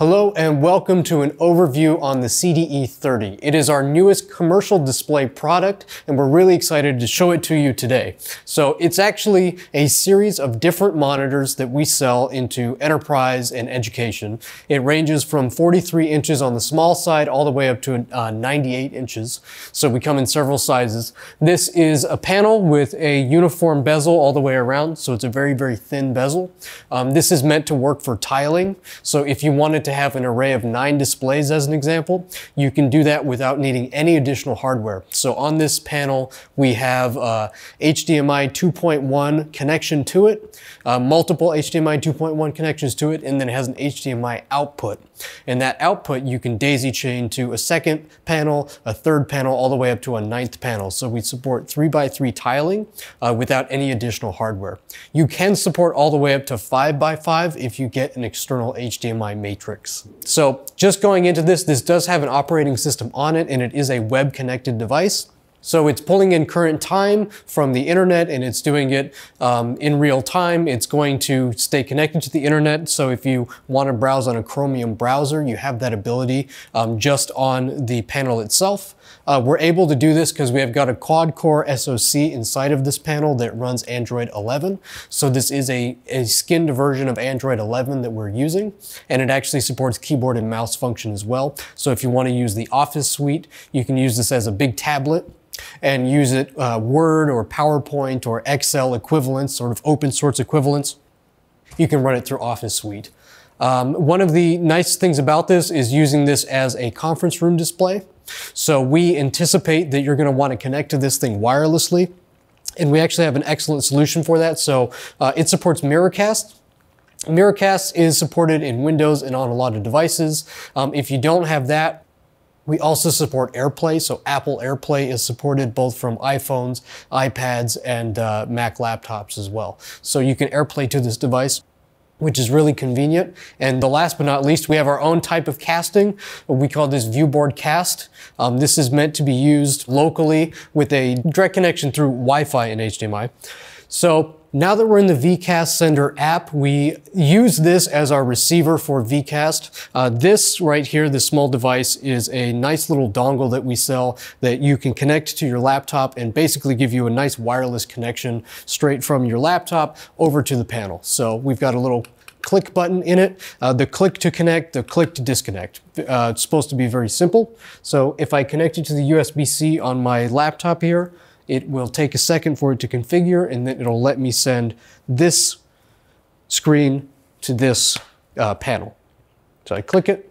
Hello and welcome to an overview on the CDE30. It is our newest commercial display product and we're really excited to show it to you today. So it's actually a series of different monitors that we sell into enterprise and education. It ranges from 43 inches on the small side all the way up to uh, 98 inches. So we come in several sizes. This is a panel with a uniform bezel all the way around. So it's a very, very thin bezel. Um, this is meant to work for tiling. So if you wanted to to have an array of nine displays as an example, you can do that without needing any additional hardware. So on this panel, we have uh, HDMI 2.1 connection to it, uh, multiple HDMI 2.1 connections to it, and then it has an HDMI output. And that output you can daisy chain to a second panel, a third panel, all the way up to a ninth panel. So we support three by three tiling uh, without any additional hardware. You can support all the way up to five by five if you get an external HDMI matrix. So just going into this, this does have an operating system on it and it is a web connected device. So it's pulling in current time from the internet and it's doing it um, in real time. It's going to stay connected to the internet. So if you want to browse on a Chromium browser, you have that ability um, just on the panel itself. Uh, we're able to do this because we have got a quad core SoC inside of this panel that runs Android 11. So this is a, a skinned version of Android 11 that we're using. And it actually supports keyboard and mouse function as well. So if you want to use the Office suite, you can use this as a big tablet and use it uh, Word or PowerPoint or Excel equivalents, sort of open source equivalents. You can run it through Office Suite. Um, one of the nice things about this is using this as a conference room display. So we anticipate that you're going to want to connect to this thing wirelessly. And we actually have an excellent solution for that. So uh, it supports Miracast. Miracast is supported in Windows and on a lot of devices. Um, if you don't have that, we also support AirPlay, so Apple AirPlay is supported both from iPhones, iPads, and uh, Mac laptops as well. So you can AirPlay to this device which is really convenient. And the last but not least, we have our own type of casting. We call this viewboard cast. Um, this is meant to be used locally with a direct connection through Wi-Fi and HDMI. So now that we're in the VCast Sender app, we use this as our receiver for VCast. Uh, this right here, this small device, is a nice little dongle that we sell that you can connect to your laptop and basically give you a nice wireless connection straight from your laptop over to the panel. So we've got a little click button in it, uh, the click to connect, the click to disconnect. Uh, it's supposed to be very simple. So if I connect it to the USB-C on my laptop here, it will take a second for it to configure and then it'll let me send this screen to this uh, panel. So I click it,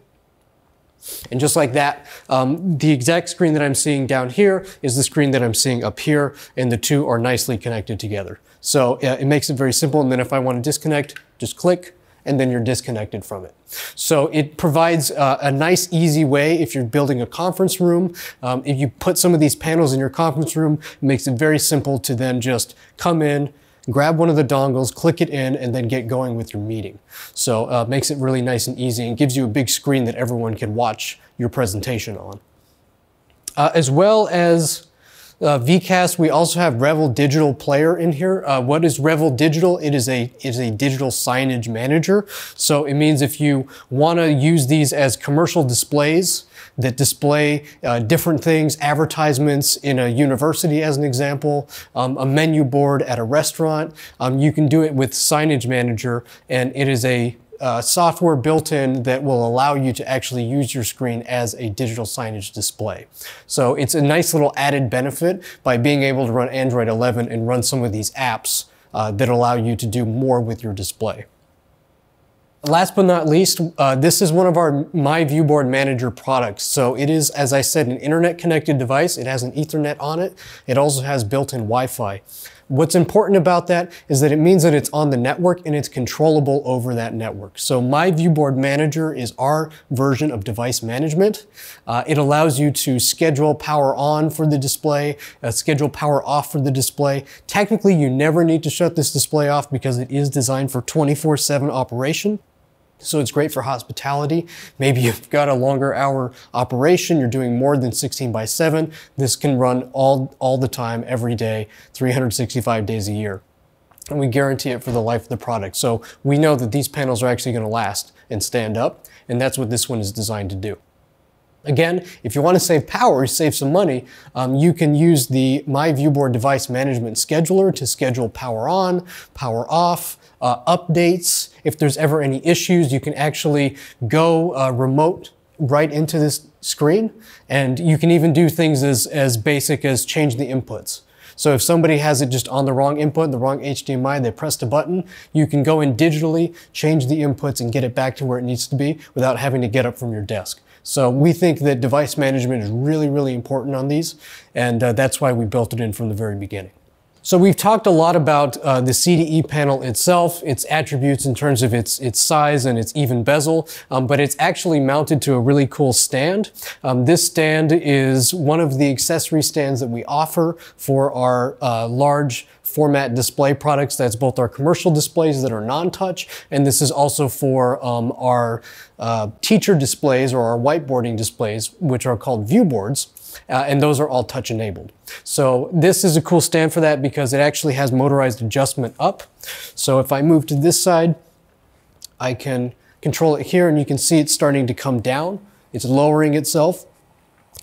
and just like that, um, the exact screen that I'm seeing down here is the screen that I'm seeing up here, and the two are nicely connected together. So uh, it makes it very simple, and then if I want to disconnect, just click, and then you're disconnected from it. So it provides uh, a nice, easy way if you're building a conference room. Um, if you put some of these panels in your conference room, it makes it very simple to then just come in, grab one of the dongles, click it in, and then get going with your meeting. So uh, makes it really nice and easy and gives you a big screen that everyone can watch your presentation on. Uh, as well as uh, VCast, we also have Revel Digital Player in here. Uh, what is Revel Digital? It is a it is a digital signage manager. So it means if you want to use these as commercial displays that display uh, different things, advertisements in a university, as an example, um, a menu board at a restaurant, um, you can do it with Signage Manager, and it is a uh, software built in that will allow you to actually use your screen as a digital signage display. So it's a nice little added benefit by being able to run Android 11 and run some of these apps uh, that allow you to do more with your display. Last but not least, uh, this is one of our My Viewboard Manager products. So it is, as I said, an internet connected device. It has an ethernet on it. It also has built-in Wi-Fi. What's important about that is that it means that it's on the network and it's controllable over that network. So My Viewboard Manager is our version of device management. Uh, it allows you to schedule power on for the display, uh, schedule power off for the display. Technically, you never need to shut this display off because it is designed for 24-7 operation. So it's great for hospitality. Maybe you've got a longer hour operation, you're doing more than 16 by 7. This can run all, all the time, every day, 365 days a year. and we guarantee it for the life of the product. So we know that these panels are actually going to last and stand up, and that's what this one is designed to do. Again, if you want to save power, save some money, um, you can use the My Viewboard Device Management Scheduler to schedule power on, power off, uh, updates. If there's ever any issues, you can actually go uh, remote right into this screen, and you can even do things as, as basic as change the inputs. So if somebody has it just on the wrong input, the wrong HDMI, they pressed a button, you can go in digitally, change the inputs and get it back to where it needs to be without having to get up from your desk. So we think that device management is really, really important on these, and uh, that's why we built it in from the very beginning. So we've talked a lot about uh, the CDE panel itself, its attributes in terms of its, its size and its even bezel, um, but it's actually mounted to a really cool stand. Um, this stand is one of the accessory stands that we offer for our uh, large format display products. That's both our commercial displays that are non-touch, and this is also for um, our uh, teacher displays or our whiteboarding displays, which are called view boards uh, and those are all touch enabled. So this is a cool stand for that because it actually has motorized adjustment up. So if I move to this side, I can control it here and you can see it's starting to come down. It's lowering itself.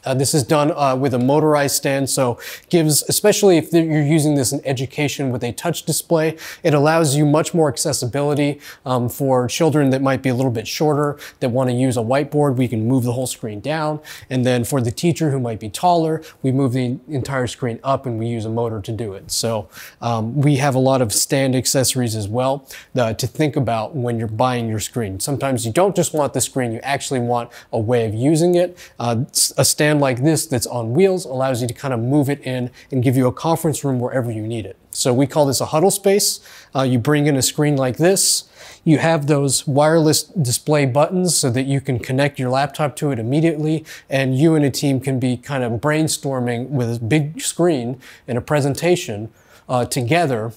Uh, this is done uh, with a motorized stand, so gives, especially if you're using this in education with a touch display, it allows you much more accessibility um, for children that might be a little bit shorter, that want to use a whiteboard. We can move the whole screen down, and then for the teacher who might be taller, we move the entire screen up and we use a motor to do it. So um, we have a lot of stand accessories as well uh, to think about when you're buying your screen. Sometimes you don't just want the screen, you actually want a way of using it. Uh, a stand stand like this that's on wheels allows you to kind of move it in and give you a conference room wherever you need it. So we call this a huddle space. Uh, you bring in a screen like this. You have those wireless display buttons so that you can connect your laptop to it immediately and you and a team can be kind of brainstorming with a big screen and a presentation uh, together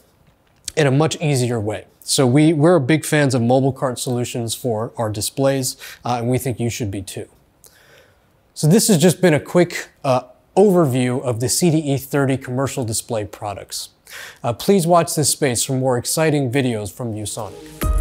in a much easier way. So we, we're big fans of mobile cart solutions for our displays, uh, and we think you should be too. So this has just been a quick uh, overview of the CDE30 commercial display products. Uh, please watch this space for more exciting videos from ViewSonic.